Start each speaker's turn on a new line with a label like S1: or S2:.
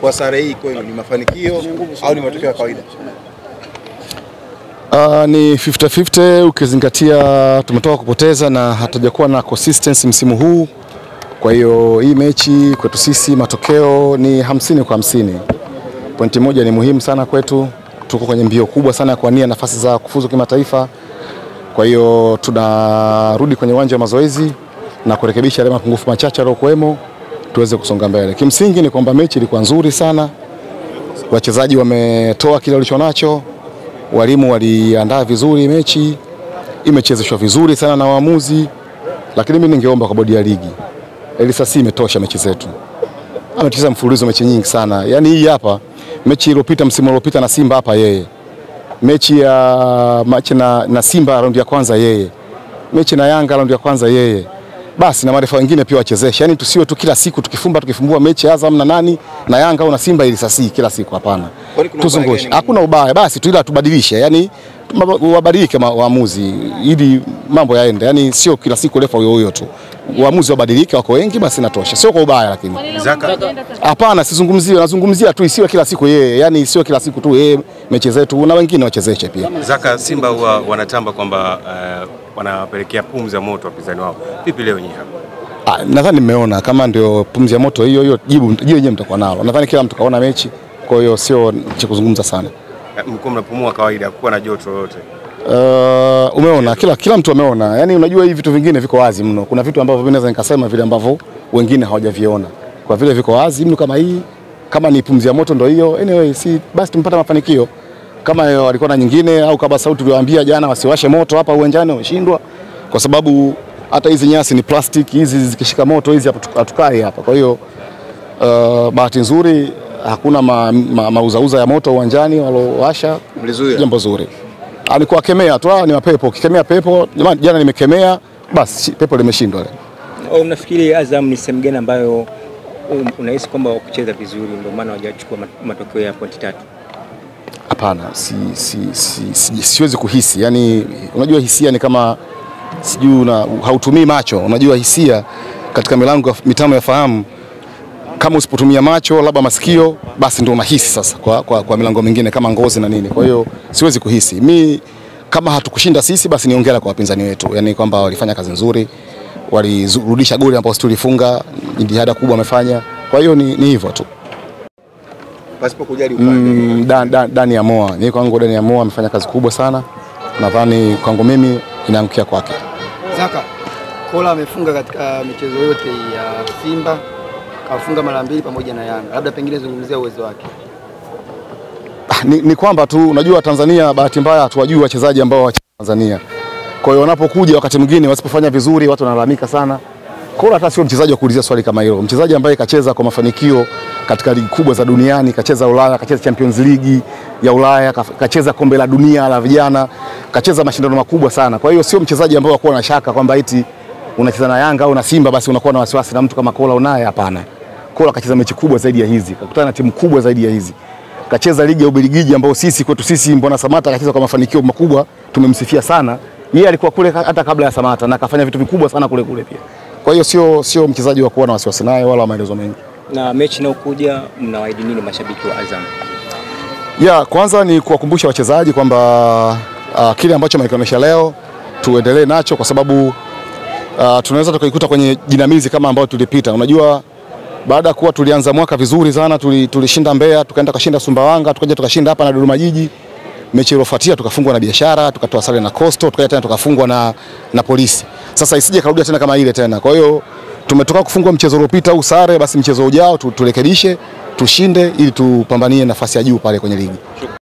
S1: Kwa sare hii kwenu ni mafanikio au ni matokeo ya kawaida?
S2: Uh, ni 50-50 ukizingatia tumetoka kupoteza na hatujakuwa na consistency msimu huu. Kwa hiyo hii mechi kwetu sisi matokeo ni hamsini kwa hamsini. Pointi moja ni muhimu sana kwetu, tuko kwenye mbio kubwa sana ya kuania nafasi za kufuzu kimataifa. Kwa hiyo tunarudi kwenye uwanja wa mazoezi na kurekebisha yale mapungufu machache yaliyokuwemo tuweze kusonga mbele. Kimsingi ni kwamba mechi ilikuwa nzuri sana, wachezaji wametoa kile walichonacho, walimu waliandaa vizuri mechi, imechezeshwa vizuri sana na waamuzi, lakini mimi ningeomba kwa bodi ya ligi, si imetosha mechi zetu. Amecheza mfululizo mechi nyingi sana, yaani hii hapa mechi iliyopita, msimu uliopita na Simba hapa yeye, mechi ya mechi na, na Simba raundi ya kwanza yeye, mechi na Yanga raundi ya kwanza yeye basi na marefa wengine pia wachezeshe, yani tusiwe tu kila siku tukifumba tukifumbua mechi Azam na nani na Yanga au na Simba ili sasi kila siku. Hapana, tuzungushe, hakuna ubaya, basi tu ila tubadilishe, yani wabadilike waamuzi ili mambo yaende, yani sio kila siku refa huyo huyo tu, waamuzi wabadilike, wako wengi, basi natosha, sio kwa ubaya, lakini.
S1: Zaka,
S2: hapana, sizungumzie, nazungumzia tu isiwe kila siku yeye, yani sio kila siku tu yeye mechi zetu, na wengine wachezeshe pia.
S3: Zaka Simba huwa wanatamba kwamba uh, wanawapelekea pumzi ya moto wapinzani wao. Vipi leo nyinyi hapa?
S2: Ah, nadhani nimeona kama ndio pumzi ya moto hiyo hiyo, jibu jibu mtakuwa nalo. Nadhani kila mtu kaona mechi, kwa hiyo sio cha kuzungumza sana.
S3: Mko mnapumua kawaida, kuwa na joto lolote.
S2: Uh, umeona kila, kila mtu ameona. Yaani unajua hivi vitu vingine viko wazi mno. Kuna vitu ambavyo mimi naweza nikasema vile ambavyo wengine hawajaviona. Kwa vile viko wazi mno kama hii, kama ni pumzi ya moto ndio hiyo. Anyway, si basi tumpata mafanikio. Kama walikuwa na nyingine au kama sauti tuliwaambia jana wasiwashe moto hapa uwanjani wameshindwa kwa sababu hata hizi nyasi ni plastiki, hizi zikishika moto hizi hapa hatukai hapa. Kwa hiyo uh, bahati nzuri hakuna mauzauza ma, ma, ya moto uwanjani walowasha jambo zuri. Alikuwa kemea tu, ah, ni mapepo. Ukikemea pepo, jamani, jana nimekemea, basi pepo limeshindwa.
S4: Unafikiri Azam ni sehemu gani ambayo um- unahisi kwamba wakucheza vizuri ndio maana hawajachukua matokeo ya pointi tatu?
S2: Hapana, si, si, si, si, siwezi kuhisi. Yani unajua hisia ni kama sijui una, hautumii macho. Unajua hisia katika milango mitano ya fahamu, kama usipotumia macho labda masikio, basi ndio unahisi sasa kwa, kwa, kwa milango mingine kama ngozi na nini. Kwa hiyo siwezi kuhisi mi kama hatukushinda sisi, basi niongera kwa wapinzani wetu, yani kwamba walifanya kazi nzuri, walirudisha goli ambao sisi tulifunga, jitihada kubwa wamefanya. Kwa hiyo ni, ni hivyo tu.
S1: Pasipo kujali upande.
S2: Mm, Dan- Dan- Dani ya Moa, ni kwangu Dani ya Moa amefanya kazi kubwa sana, nadhani kwangu mimi inaangukia kwake.
S5: Zaka Kola amefunga katika michezo yote ya Simba, kafunga mara mbili pamoja na Yanga. Labda pengine zungumzia uwezo wake.
S2: Ah, Ni, ni kwamba tu unajua Tanzania, bahati mbaya hatuwajui wachezaji ambao wa Tanzania. Kwa hiyo wanapokuja wakati mwingine wasipofanya vizuri, watu wanalalamika sana. Kola hata sio mchezaji wa kuulizia swali kama hilo, mchezaji ambaye kacheza kwa mafanikio katika ligi kubwa za duniani, kacheza Ulaya, kacheza Champions League ya Ulaya, kacheza kombe la dunia la vijana, kacheza mashindano makubwa sana. Kwa hiyo sio mchezaji ambaye wakuwa na shaka kwamba eti unacheza na Yanga au na Simba basi unakuwa na wasiwasi na mtu kama Kola unaye. Hapana, Kola kacheza mechi kubwa zaidi ya hizi, kakutana na timu kubwa zaidi ya hizi, kacheza ligi ya Ubelgiji ambayo sisi kwetu sisi Mbona Samata kacheza kwa mafanikio makubwa, tumemsifia sana. Yeye alikuwa kule hata kabla ya Samata na akafanya vitu vikubwa sana kule kule pia. Kwa hiyo sio sio mchezaji wa kuwa na wasiwasi naye wala maelezo mengi.
S4: Na mechi inayokuja mnawaahidi nini mashabiki wa Azam?
S2: Ya kwanza ni kuwakumbusha wachezaji kwamba uh, kile ambacho amekionyesha leo tuendelee nacho kwa sababu uh, tunaweza tukaikuta kwenye jinamizi kama ambayo tulipita. Unajua, baada ya kuwa tulianza mwaka vizuri sana, tulishinda tuli- Mbeya, tukaenda tukashinda Sumbawanga, tukaja tukashinda hapa na Dodoma Jiji. Mechi iliyofuatia tukafungwa na Biashara, tukatoa sare na Coastal, tukaja tena tukafungwa na, na Polisi. Sasa isije karudia tena kama ile tena. Kwa hiyo tumetoka kufungwa mchezo uliopita au sare, basi mchezo ujao tu- turekebishe, tushinde ili tupambanie nafasi ya juu pale kwenye ligi.